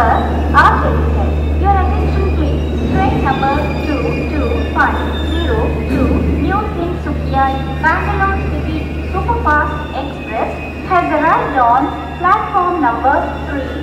bus. Your attention please. Train number two, two five zero two, New Tinsukia Bangalore City Superfast Express has arrived on platform number 3.